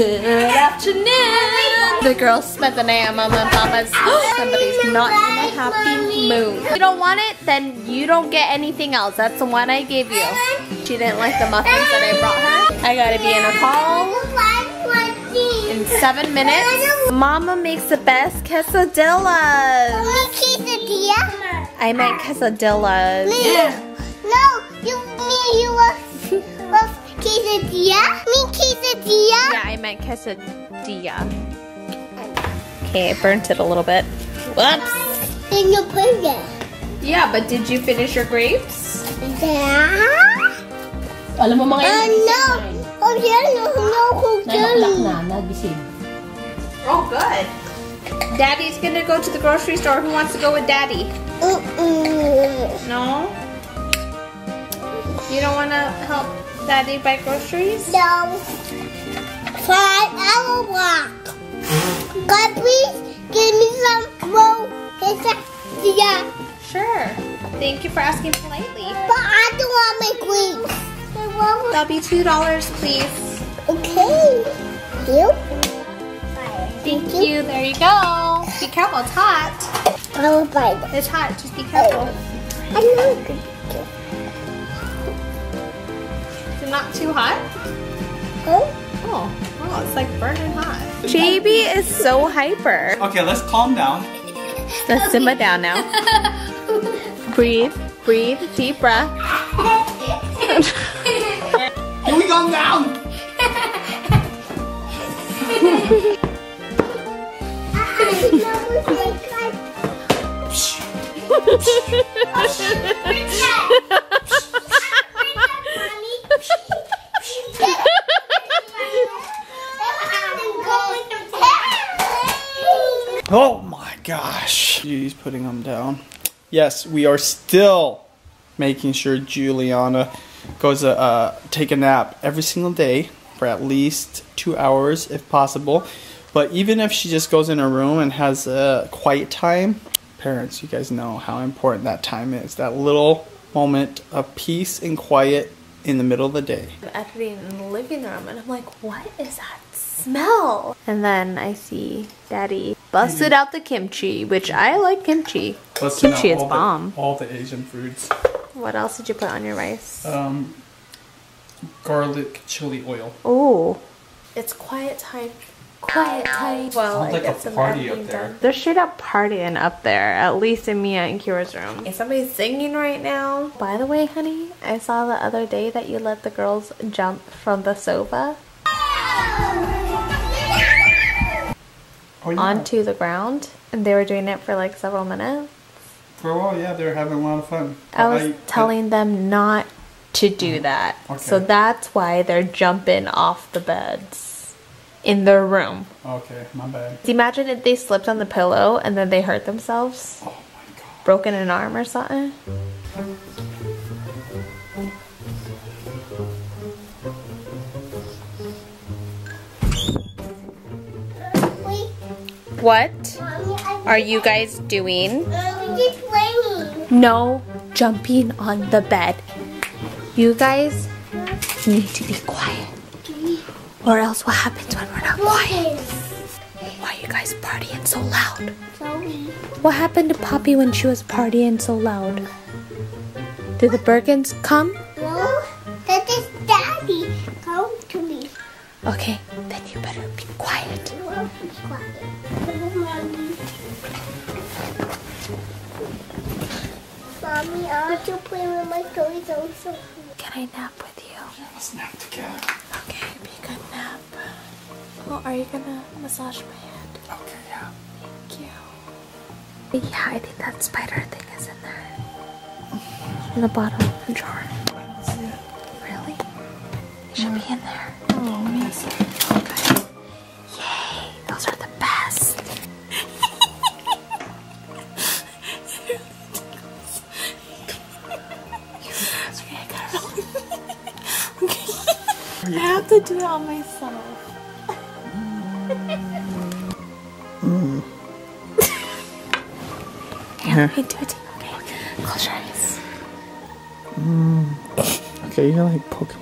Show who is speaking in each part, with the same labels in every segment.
Speaker 1: Good afternoon. The girls spent the night at Mama and Papa's. Somebody's not in a happy mood. If you don't want it, then you don't get anything else. That's the one I gave you. She didn't like the muffins that I brought her. I gotta be in a call in seven minutes. Mama makes the best quesadillas.
Speaker 2: Quesadilla?
Speaker 1: I meant ah. quesadillas.
Speaker 2: No, you me you quesadilla? Me quesadilla?
Speaker 1: Yeah, I meant quesadilla. Okay, I burnt it a little bit. Whoops.
Speaker 2: Then you put it.
Speaker 1: Yeah, but did you finish your grapes?
Speaker 2: Yeah.
Speaker 3: Alam mo mga
Speaker 2: Oh no! Oh yeah, no, no,
Speaker 3: Nanaklak
Speaker 2: no,
Speaker 3: na, nagising.
Speaker 1: Oh, good. Daddy's gonna go to the grocery store. Who wants to go with Daddy?
Speaker 2: Mm-mm.
Speaker 1: No? You don't wanna help Daddy buy groceries?
Speaker 2: No. Five hour walk. God, please give me some more quesadilla.
Speaker 1: Sure. Thank you for asking politely.
Speaker 2: But I don't want my want
Speaker 1: That'll be two dollars, please.
Speaker 2: Okay. You?
Speaker 1: Thank you. There you go. Be careful. It's hot.
Speaker 2: I will buy.
Speaker 1: It's hot. Just be careful.
Speaker 2: I know.
Speaker 1: Not too hot?
Speaker 2: Oh?
Speaker 1: Oh, oh, it's like burning hot. JB is so hyper.
Speaker 4: Okay, let's calm down.
Speaker 1: Let's simmer down now. breathe, breathe, deep breath.
Speaker 4: Can we calm down? Oh my gosh. She's putting them down. Yes, we are still making sure Julianna goes to uh, take a nap every single day for at least two hours if possible. But even if she just goes in her room and has a quiet time, parents, you guys know how important that time is. That little moment of peace and quiet in the middle of the day.
Speaker 1: I'm editing in the living room and I'm like, what is that smell? And then I see Daddy busted out the kimchi, which I like kimchi. kimchi is bomb.
Speaker 4: all the Asian foods.
Speaker 1: What else did you put on your rice?
Speaker 4: Um, garlic chili oil.
Speaker 1: Oh, it's quiet time. Quiet time. Well,
Speaker 4: Sounds
Speaker 1: I
Speaker 4: like a
Speaker 1: some
Speaker 4: party
Speaker 1: editing
Speaker 4: up there.
Speaker 1: done. They're straight up partying up there, at least in Miya and Keira's room. Is somebody singing right now? By the way, honey, I saw the other day that you let the girls jump from the sofa
Speaker 4: Oh, yeah.
Speaker 1: onto the ground, and they were doing it for like several minutes.
Speaker 4: For a while, yeah, they were having a lot of fun.
Speaker 1: I was telling them not to do mm-hmm. that. So that's why they're jumping off the beds in their room.
Speaker 4: Okay, my bad.
Speaker 1: Imagine if they slipped on the pillow and then they hurt themselves,
Speaker 4: Oh my god.
Speaker 1: broken an arm or something. What are you guys doing?
Speaker 2: We just playing.
Speaker 1: No jumping on the bed. You guys need to be quiet. Or else what happens when we're not quiet? Why are you guys partying so loud? What happened to Poppy when she was partying so loud? Did the Birkins come?
Speaker 2: No, that is Daddy. Come to me.
Speaker 1: Okay, then you better be quiet.
Speaker 2: Mommy, I want to play with my toys also.
Speaker 1: Can I nap with you?
Speaker 4: Let's nap together.
Speaker 1: Okay, be a good nap. Oh, are you gonna massage my head?
Speaker 4: Okay, yeah.
Speaker 1: Thank you. Yeah, I think that spider thing is in there. In the bottom of the drawer. Really? It should be in there. Oh, amazing. To do it on myself. Here, let me do it. to you, Okay, close your eyes. Mm.
Speaker 4: Okay, you're like poking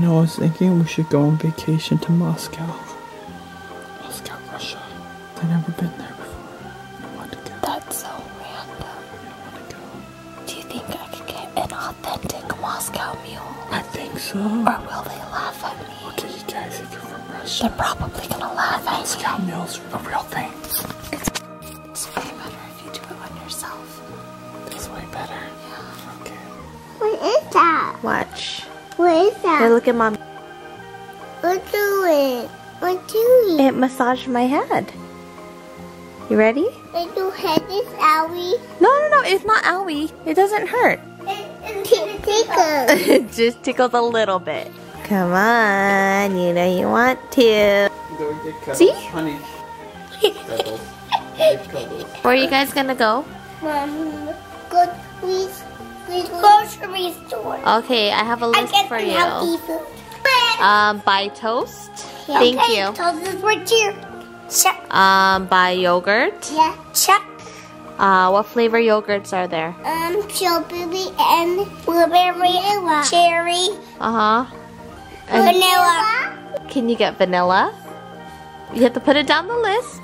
Speaker 4: You know, I was thinking we should go on vacation to Moscow. Moscow, Russia. I've never been there before. I want to go.
Speaker 1: That's so random.
Speaker 4: I want to go.
Speaker 1: Do you think I could get an authentic Moscow mule?
Speaker 4: I think so.
Speaker 1: Or will they laugh at me?
Speaker 4: Okay, you guys, if you're from Russia,
Speaker 1: They're probably gonna laugh at me.
Speaker 4: Moscow meal's a real thing.
Speaker 1: It's way better if you do it on yourself.
Speaker 4: It's way better. Okay.
Speaker 2: What is that?
Speaker 1: Watch.
Speaker 2: What is
Speaker 1: Hey,
Speaker 2: that?
Speaker 1: look at mom.
Speaker 2: What doing? What doing?
Speaker 1: It It massaged my head. You ready?
Speaker 2: What do head is Owie?
Speaker 1: No, no, no. It's not owie. It doesn't hurt.
Speaker 2: Tickle.
Speaker 1: it just tickles a little bit. Come on. You know you want to.
Speaker 4: Get.
Speaker 1: See?
Speaker 4: Honey. Cuddles. Get cuddles.
Speaker 1: Where are you guys gonna go?
Speaker 2: Mom, go please, please grocery store.
Speaker 1: Okay, I have a list for you. Um, buy toast. Thank
Speaker 2: okay,
Speaker 1: you.
Speaker 2: Toast is right here. Check.
Speaker 1: Um, buy yogurt.
Speaker 2: Yeah, check.
Speaker 1: Uh, what flavor yogurts are there?
Speaker 2: Um, strawberry and blueberry, cherry,
Speaker 1: Uh huh. And
Speaker 2: vanilla.
Speaker 1: can you get vanilla? You have to put it down the list.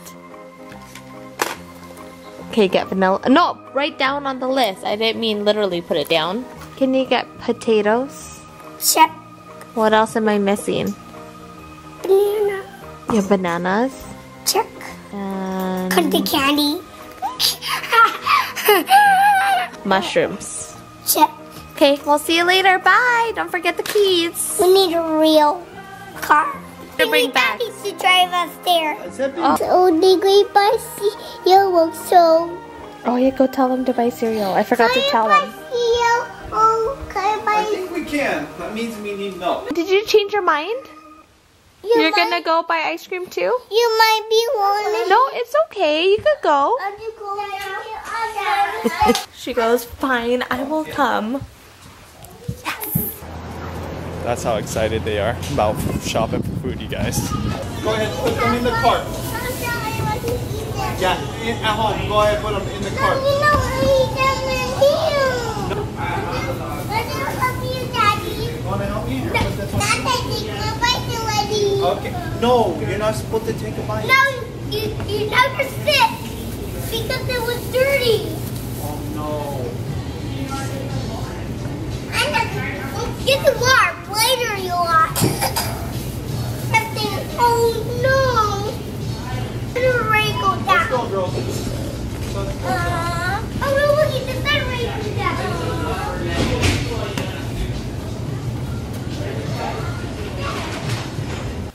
Speaker 1: Okay, get vanilla. No, write down on the list. I didn't mean literally put it down. Can you get potatoes?
Speaker 2: Check.
Speaker 1: What else am I missing?
Speaker 2: Banana.
Speaker 1: You have bananas.
Speaker 2: Check.
Speaker 1: And
Speaker 2: Country candy.
Speaker 1: mushrooms.
Speaker 2: check.
Speaker 1: Okay, we'll see you later. Bye. Don't forget the keys.
Speaker 2: We need a real car.
Speaker 1: To
Speaker 2: We
Speaker 1: bring
Speaker 2: need
Speaker 1: back.
Speaker 2: Daddy to drive us there.
Speaker 4: that
Speaker 1: Oh.
Speaker 2: So the great bus yellow so
Speaker 1: Oh, yeah, go tell them to buy cereal. I forgot to tell them.
Speaker 2: Oh, can I
Speaker 4: I think we can. That means we need milk.
Speaker 1: Did you change your mind?
Speaker 2: you
Speaker 1: You're
Speaker 2: might,
Speaker 1: gonna go buy ice cream too?
Speaker 2: You might be one.
Speaker 1: No, it's okay. You could go.
Speaker 2: Are you going now?
Speaker 1: She goes, fine, I will come.
Speaker 4: That's how excited they are about shopping for food, you guys. Go ahead, put them in the cart. Yeah, in, at home. Go ahead, put them in the cart. No, you know, I didn't want to help me? Here, put this one. Okay. No, you're not supposed to take a bite.
Speaker 2: No, you, you never sit because it was dirty.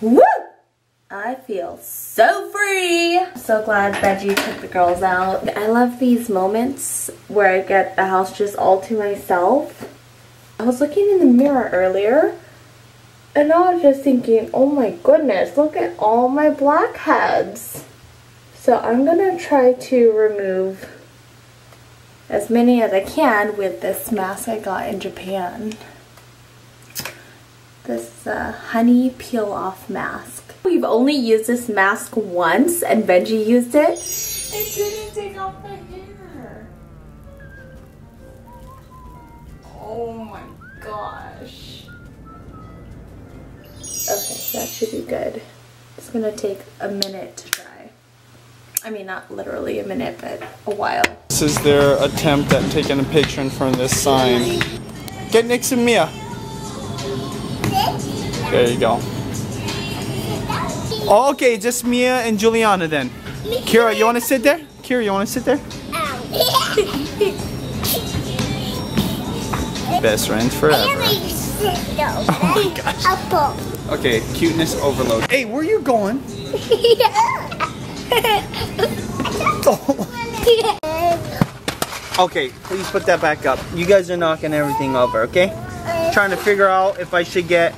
Speaker 1: Woo! I feel so free. So glad Benji took the girls out. I love these moments where I get the house just all to myself. I was looking in the mirror earlier and I was just thinking, oh my goodness, look at all my blackheads. So I'm gonna try to remove as many as I can with this mask I got in Japan. This uh, honey peel off mask. We've only used this mask once and Benji used it. It didn't take off the hair. Oh my gosh. Okay, that should be good. It's gonna take a minute to dry. I mean, not literally a minute, but a while.
Speaker 4: This is their attempt at taking a picture in front of this sign. Get Nix and Miya. There you go. Oh, okay, just Miya and Julianna then. Keira, you want to sit there? Keira, you want to sit there? Best friends forever.
Speaker 2: Oh
Speaker 4: my gosh. Okay, cuteness overload. Hey, where you going? Okay, please put that back up. You guys are knocking everything over, okay? Trying to figure out if I should get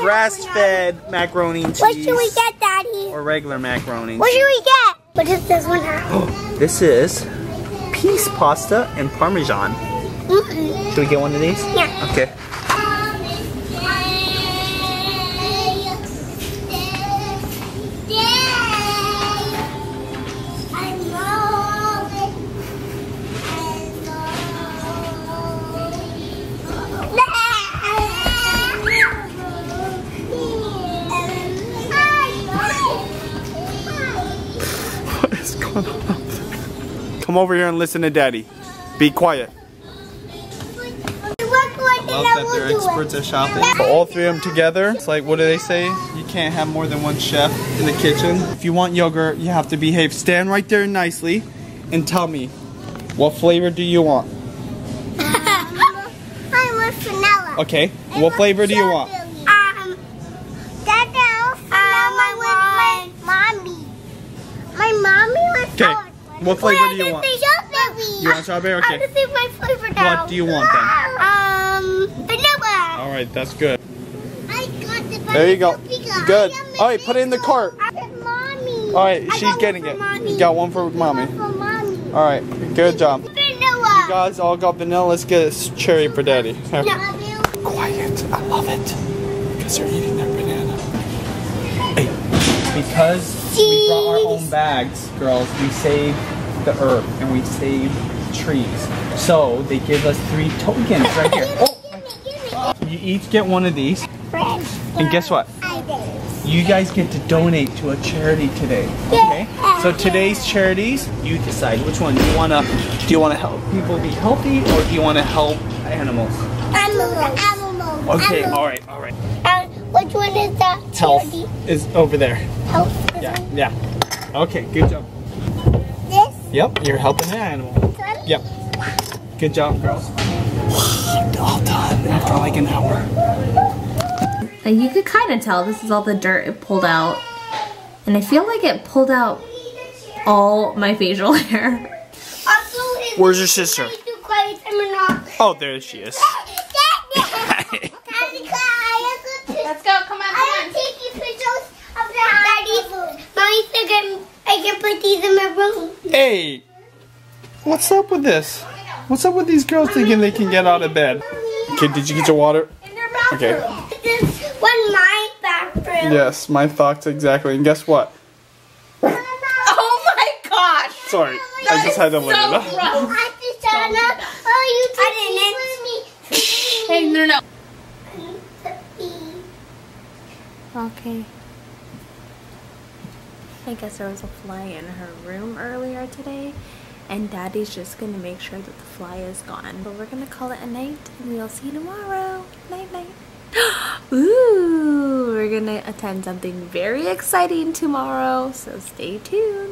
Speaker 4: grass-fed macaroni and cheese
Speaker 2: What should we get, Daddy?
Speaker 4: or regular macaroni.
Speaker 2: What should we get? What does this one have?
Speaker 4: This is peas pasta and parmesan. Should we get one of these?
Speaker 2: Yeah.
Speaker 4: Okay. Come over here and listen to daddy. Be quiet. Love that they're experts at shopping. Put all three of them together. It's like, what do they say? You can't have more than one chef in the kitchen. If you want yogurt, you have to behave. Stand right there nicely and tell me, what flavor do you want?
Speaker 2: I want vanilla.
Speaker 4: Okay, what flavor do you want? What flavor do you want? You want strawberry?
Speaker 2: I
Speaker 4: Okay.
Speaker 2: have to see my flavor now.
Speaker 4: What do you want then?
Speaker 2: Um, vanilla.
Speaker 4: All right, that's good.
Speaker 2: I got the
Speaker 4: There you go.
Speaker 2: vanilla.
Speaker 4: Good. All right, put it in the cart.
Speaker 2: Mommy.
Speaker 4: All right,
Speaker 2: I
Speaker 4: she's
Speaker 2: got
Speaker 4: getting
Speaker 2: one
Speaker 4: it.
Speaker 2: mommy.
Speaker 4: You got one for mommy.
Speaker 2: One for mommy.
Speaker 4: All right, good job.
Speaker 2: Vanilla.
Speaker 4: You guys all got vanilla. Let's get a cherry for daddy. Here.
Speaker 2: No.
Speaker 4: Quiet. I love it. Because they're eating their banana. Hey, because we brought our own bags, girls, we saved the earth and we save trees. So they give us three tokens right here. Oh, you each get one of these. And guess what? You guys get to donate to a charity today. Okay? So today's charities, you decide which one. Do you wanna do you wanna help people be healthy or do you wanna help animals?
Speaker 2: Animals. Animals.
Speaker 4: Okay, alright, alright.
Speaker 2: Which one is that?
Speaker 4: Health is over there.
Speaker 2: Health.
Speaker 4: Yeah, yeah. Okay, good job.
Speaker 2: This
Speaker 4: Yep, you're helping the animal.
Speaker 2: one?
Speaker 4: Yep. Good job, girls. All done after like an hour.
Speaker 1: And you could kind of tell this is all the dirt it pulled out. And I feel like it pulled out all my facial hair.
Speaker 2: Also,
Speaker 4: Where's your sister?
Speaker 2: you do quiet, I'm not.
Speaker 4: Oh, there she is.
Speaker 1: Let's go, come on,
Speaker 2: I am taking pictures of the daddy's. Mommy said I I can put these in my room.
Speaker 4: hey, what's up with this? What's up with these girls thinking they can get out of bed? Okay, did you get your water?
Speaker 2: In their bathroom.
Speaker 4: Okay.
Speaker 2: This was my bathroom.
Speaker 4: Yes, my thoughts exactly. And guess what?
Speaker 1: Oh my gosh!
Speaker 4: Sorry, I just had to let it out.
Speaker 2: I just turned up. Oh, you I didn't.
Speaker 1: Hey, no, no.
Speaker 2: no.
Speaker 1: Okay. I guess there was a fly in her room earlier today, and Daddy's just gonna make sure that the fly is gone. But we're gonna call it a night, and we'll see you tomorrow. Night, night. Ooh, we're gonna attend something very exciting tomorrow, so stay tuned.